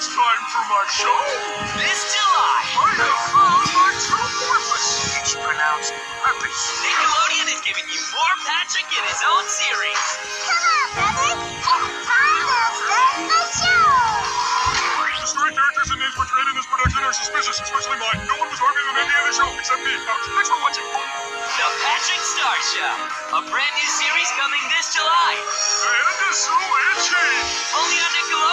It's time for my show. This July, I have found my true purpose. It's pronounced purpose. Nickelodeon is giving you more Patrick in his own series. Come on, brother. It's time to my show. The story characters and names portrayed in this production are suspicious, especially mine. No one was harming on any of the show except me. Thanks for watching. The Patrick Star Show, a brand new series coming this July, And so itchy. only on Nickelodeon.